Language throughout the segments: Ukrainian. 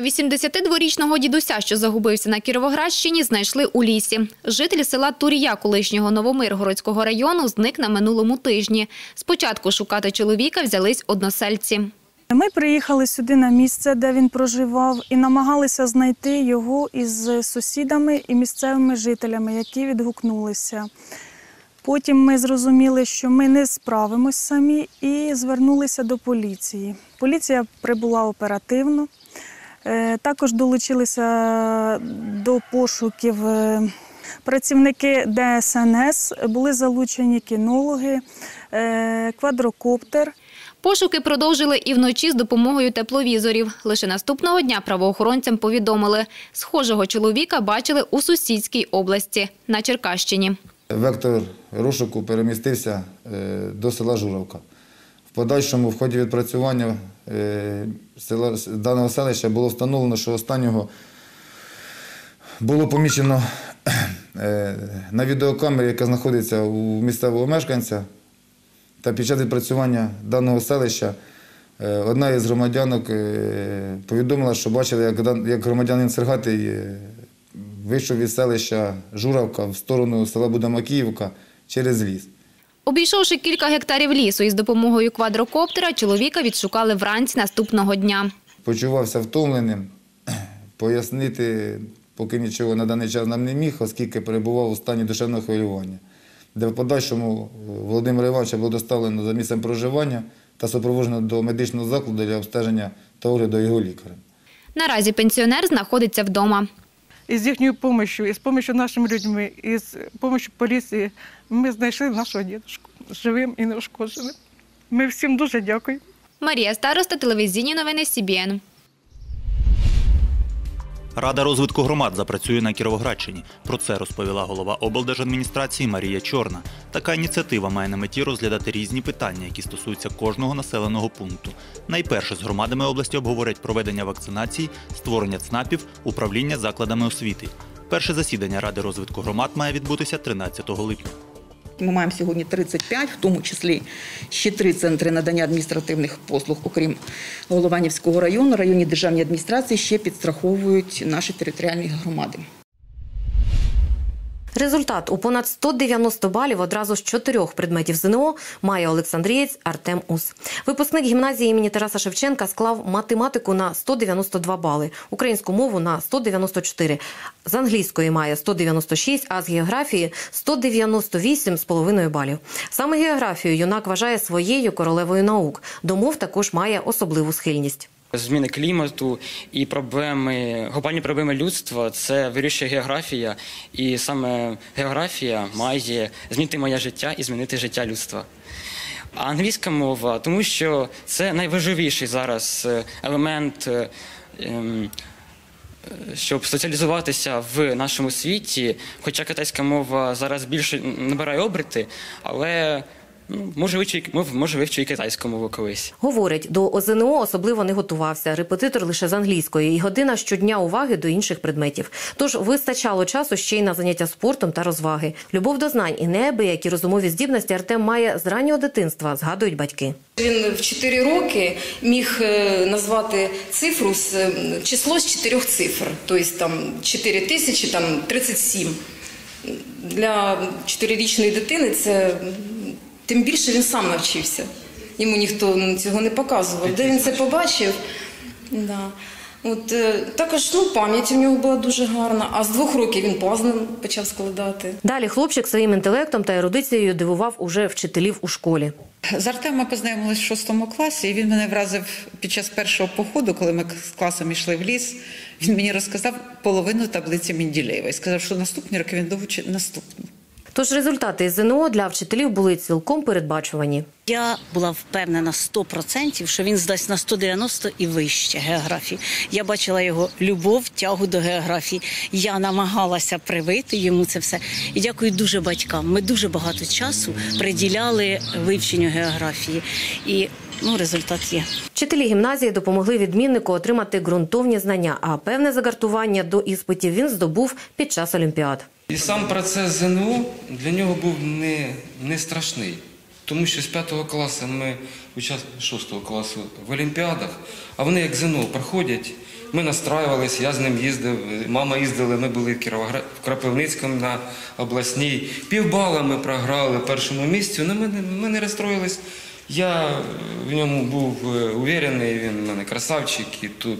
82-річного дідуся, що загубився на Кіровоградщині, знайшли у лісі. Житель села Турія колишнього Новомиргородського району зник на минулому тижні. Спочатку шукати чоловіка взялись односельці. Ми приїхали сюди на місце, де він проживав, і намагалися знайти його із сусідами і місцевими жителями, які відгукнулися. Потім ми зрозуміли, що ми не справимось самі, і звернулися до поліції. Поліція прибула оперативно. Е, Також долучилися до пошуків е, працівники ДСНС, були залучені кінологи, е, квадрокоптер. Пошуки продовжили і вночі з допомогою тепловізорів. Лише наступного дня правоохоронцям повідомили, схожого чоловіка бачили у сусідській області на Черкащині. Вектор розшуку перемістився до села Журавка. В подальшому в ході відпрацювання е, даного селища було встановлено, що останнього було помічено е, на відеокамері, яка знаходиться у місцевого мешканця. Та під час відпрацювання даного селища е, одна із громадянок повідомила, що бачила, як громадянин Сергатий вийшов із селища Журавка в сторону села Будамакіївка через ліс. Обійшовши кілька гектарів лісу із допомогою квадрокоптера, чоловіка відшукали вранці наступного дня. Почувався втомленим, пояснити поки нічого на даний час нам не міг, оскільки перебував у стані душевного хвилювання, де в подальшому е, Володимира Івановича було доставлено за місцем проживання та супроводжено до медичного закладу для обстеження та огляду його лікарем. Наразі пенсіонер знаходиться вдома. І з їхньою допомогою, і з допомогою нашими людьми, і з допомогою поліції ми знайшли нашого дідушку живим і неушкодженим. Ми всім дуже дякуємо. Марія Староста, телевізійні новини СІБІН. Рада розвитку громад запрацює на Кіровоградщині. Про це розповіла голова облдержадміністрації Марія Чорна. Така ініціатива має на меті розглядати різні питання, які стосуються кожного населеного пункту. Найперше з громадами області обговорять проведення вакцинації, створення ЦНАПів, управління закладами освіти. Перше засідання Ради розвитку громад має відбутися 13 липня. Ми маємо сьогодні 35, в тому числі ще три центри надання адміністративних послуг, окрім Голованівського району. Районні державні адміністрації ще підстраховують наші територіальні громади. Результат у понад 190 балів одразу з чотирьох предметів ЗНО має Олександрієць Артем Ус. Випускник гімназії імені Тараса Шевченка склав математику на 192 бали, українську мову на 194. З англійської має 196, а з географії 198 з половиною балів. Саме географію юнак вважає своєю королевою наук. До мов також має особливу схильність. Зміни клімату і проблеми, глобальні проблеми людства це вирішує географія, і саме географія має змінити моє життя і змінити життя людства. А англійська мова, тому що це найважливіший зараз е, елемент, е, ем, щоб соціалізуватися в нашому світі. Хоча китайська мова зараз більше набирає оберти, але ну, може вивчу, може вивчу і китайську мову колись. Говорить, до ОЗНО особливо не готувався. Репетитор лише з англійської і година щодня уваги до інших предметів. Тож вистачало часу ще й на заняття спортом та розваги. Любов до знань і неабиякі розумові здібності Артем має з раннього дитинства, згадують батьки. Він в 4 роки міг е, назвати цифру з е, число з чотирьох цифр, тобто там 4 тисячі, там 37. Для чотирирічної дитини це тим більше він сам навчився. Йому ніхто цього не показував. Де він це побачив? Да. От, е, також ну, пам'ять у нього була дуже гарна, а з двох років він пазл почав складати. Далі хлопчик своїм інтелектом та ерудицією дивував уже вчителів у школі. З Артем ми познайомилися в шостому класі, і він мене вразив під час першого походу, коли ми з класом йшли в ліс. Він мені розказав половину таблиці Менділеєва і сказав, що наступні роки він довчить наступну. Тож результати ЗНО для вчителів були цілком передбачувані. Я була впевнена 100%, що він здасть на 190 і вище географії. Я бачила його любов, тягу до географії. Я намагалася привити йому це все. І дякую дуже батькам. Ми дуже багато часу приділяли вивченню географії. І ну, результат є. Вчителі гімназії допомогли відміннику отримати ґрунтовні знання, а певне загартування до іспитів він здобув під час олімпіад. І сам процес ЗНО для нього був не, не страшний. Тому що з 5 класу ми участвували 6 класу в Олімпіадах, а вони як ЗНО проходять, Ми настраювалися, я з ним їздив, мама їздила, ми були в в Кропивницькому на обласній. Півбала ми програли першому місцю, але ми, не- ми не розстроїлись. Я в ньому був е, уверений, він у мене красавчик, і тут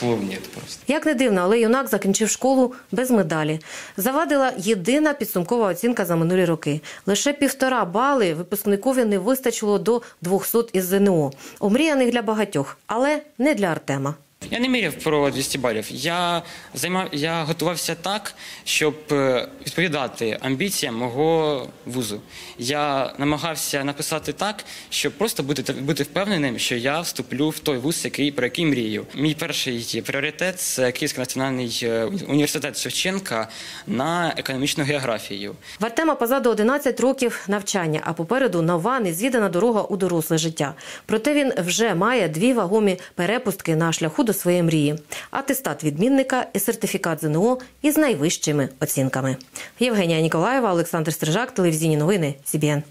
слов нет просто. Як не дивно, але юнак закінчив школу без медалі. Завадила єдина підсумкова оцінка за минулі роки. Лише півтора бали випускникові не вистачило до 200 із ЗНО. Омріяних для багатьох, але не для Артема. Я не міряв про 200 балів. Я займав, я готувався так, щоб е, відповідати амбіціям мого вузу. Я намагався написати так, щоб просто бути, бути впевненим, що я вступлю в той вуз, який про який мрію. Мій перший пріоритет це Київський національний е, університет Шевченка на економічну географію. В Артема позаду 11 років навчання, а попереду нова незвідана дорога у доросле життя. Проте він вже має дві вагомі перепустки на шляху до своєї мрії: атестат відмінника і сертифікат ЗНО із найвищими оцінками. Євгенія Ніколаєва, Олександр Стрижак, телевізійні новини СІБІН.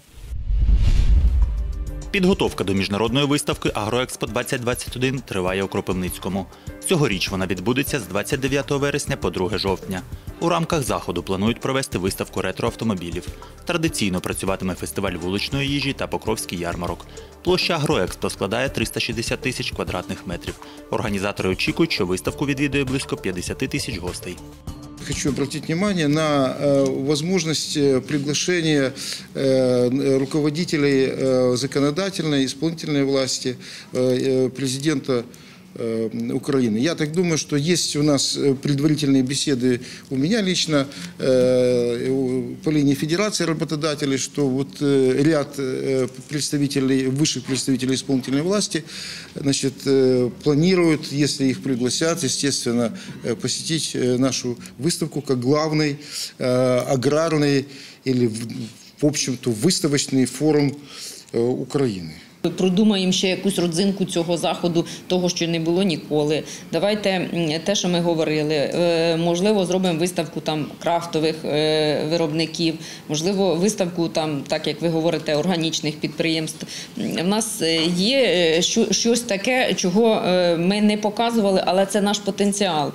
Підготовка до міжнародної виставки Агроекспо 2021 триває у Кропивницькому. Цьогоріч вона відбудеться з 29 вересня по 2 жовтня. У рамках заходу планують провести виставку ретроавтомобілів. Традиційно працюватиме фестиваль вуличної їжі та Покровський ярмарок. Площа Агроекспо складає 360 тисяч квадратних метрів. Організатори очікують, що виставку відвідує близько 50 тисяч гостей. Хочу обратить внимание на э, возможность э, приглашения э, руководителей законодательной, исполнительной власти, президента Украины. Я так думаю, что есть у нас э, предварительные беседы у меня лично э, у- по линии Федерации работодателей, что вот э, ряд э, представителей, высших представителей исполнительной власти значит, э, планируют, если их пригласят, естественно, э, посетить э, нашу выставку как главный э, аграрный или, в в общем-то, выставочный форум э, Украины. Продумаємо ще якусь родзинку цього заходу, того, що не було ніколи. Давайте те, що ми говорили. е, Можливо, зробимо виставку там крафтових е, виробників, можливо, виставку там, так як ви говорите, органічних підприємств. В нас е, є що- щось таке, чого ми не показували, але це наш потенціал.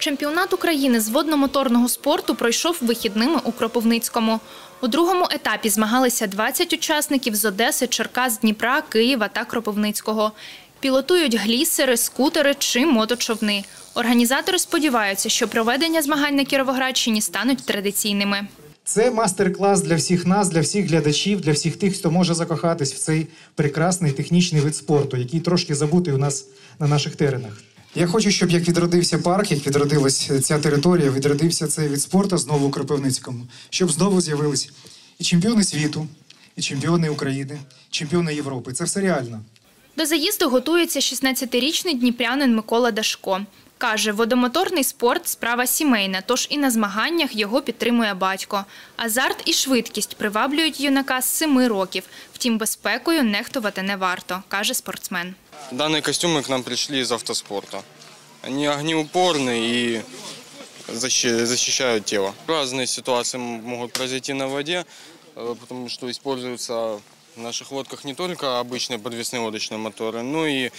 Чемпіонат України з водномоторного спорту пройшов вихідними у Кропивницькому. У другому етапі змагалися 20 учасників з Одеси, Черкас, Дніпра, Києва та Кропивницького. Пілотують глісери, скутери чи моточовни. Організатори сподіваються, що проведення змагань на Кіровоградщині стануть традиційними. Це мастер-клас для всіх нас, для всіх глядачів, для всіх тих, хто може закохатись в цей прекрасний технічний вид спорту, який трошки забутий у нас на наших теренах. Я хочу, щоб як відродився парк, як відродилась ця територія, відродився цей від спорту знову у Кропивницькому, щоб знову з'явились і чемпіони світу, і чемпіони України, чемпіони Європи. Це все реально. До заїзду готується 16-річний дніпрянин Микола Дашко. Каже, водомоторний спорт – справа сімейна, тож і на змаганнях його підтримує батько. Азарт і швидкість приваблюють юнака з семи років. Втім, безпекою нехтувати не варто, каже спортсмен. Данные костюмы к нам пришли из автоспорта. Они огнеупорны и защи- защищают тело. Разные ситуации м- могут произойти на воде, э, потому что используются в наших лодках не только обычные подвесные лодочные моторы, но и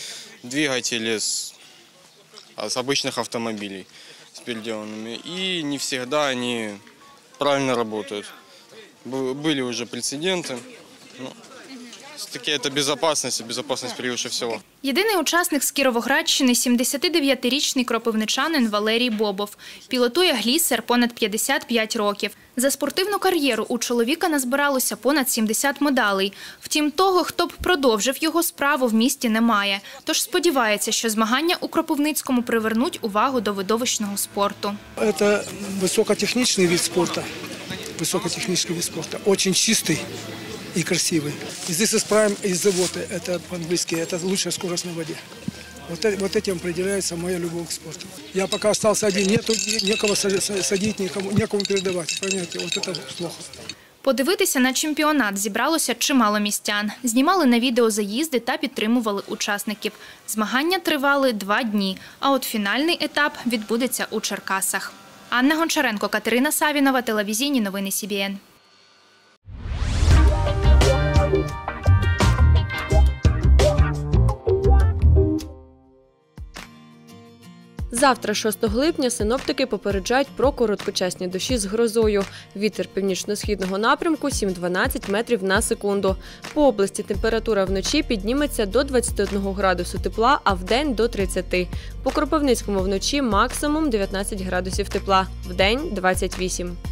двигатели с, а, с обычных автомобилей с переделанными. И не всегда они правильно работают. Бу- Были уже прецеденты. Ну, все-таки это безопасность, и безопасность превыше всего. Єдиний учасник з Кіровоградщини – 79-річний кропивничанин Валерій Бобов. Пілотує глісер понад 55 років. За спортивну кар'єру у чоловіка назбиралося понад 70 медалей. Втім, того, хто б продовжив його справу, в місті немає. Тож сподівається, що змагання у Кропивницькому привернуть увагу до видовищного спорту. Это высокотехничный вид спорта. Высокотехнический вид спорта. Очень чистый и красивый. И здесь исправим из завода. Это по-английски. Это лучшая скорость на воде. Вот, э- вот этим определяется моя любовь к спорту. Я пока остался один, нету ни- некого са- са- садить, никому, некому передавать. Понимаете, вот это плохо. Подивитися на чемпіонат зібралося чимало містян. Знімали на відео заїзди та підтримували учасників. Змагання тривали два дні, а от фінальний етап відбудеться у Черкасах. Анна Гончаренко, Катерина Савінова, телевізійні новини СІБІН. Завтра, 6 липня, синоптики попереджають про короткочасні дощі з грозою. Вітер північно-східного напрямку 7-12 метрів на секунду. По області температура вночі підніметься до 21 градусу тепла, а вдень до 30. По Кропивницькому вночі максимум 19 градусів тепла, вдень 28.